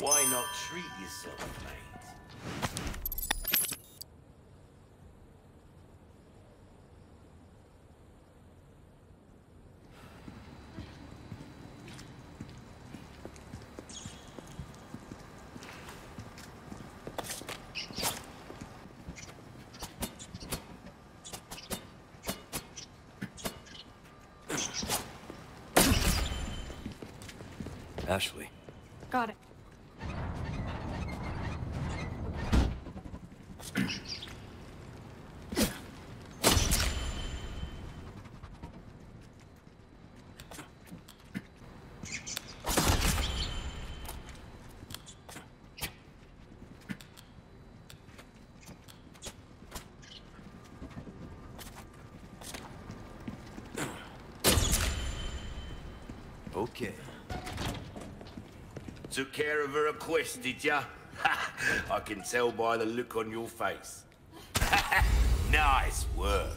Why not treat yourself, mate? Ashley. Got it. Okay. Took care of her request, did ya? I can tell by the look on your face. nice work.